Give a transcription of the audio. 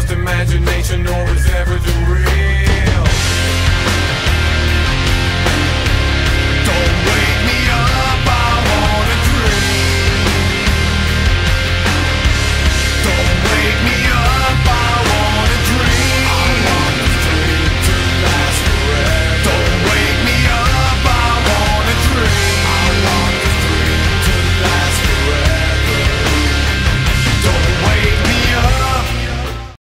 just imagination or is ever doing